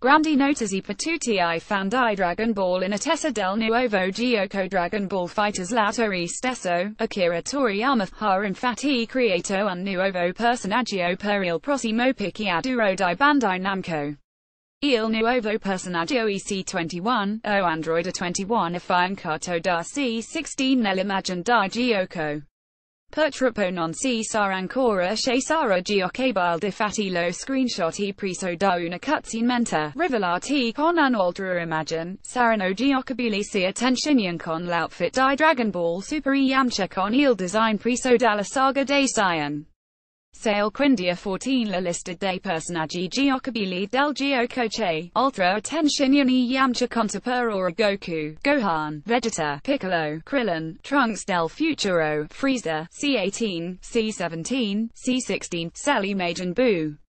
Grandi notisi per tutti i fan di Dragon Ball in attesa del nuovo gioco Dragon Ball FighterZ l'autore stesso, Akira Toriyama, ha infatti creato un nuovo personaggio per il prossimo picchiaduro di Bandai Namco. Il nuovo personaggio EC21, o Android 21 affiancato da C16 nell'immagine di gioco. Purtroppo non si sa ancora se sarà giocabile difatti lo screenshot e preso da una cutscene mentre rivelati con un'altra immagine, saranno giocabili sia tensione con l'outfit di Dragon Ball Super e Yamcha con il design preso dalla saga dei Saiyan. Sale quindi a 14 la lista personaggi giocabili del gioco c'è, altra attenzione Yamcha conta per ora Goku, Gohan, Vegeta, Piccolo, Krillin, Trunks del Futuro, Frieza, C18, C17, C16, Cell e Majin Buu.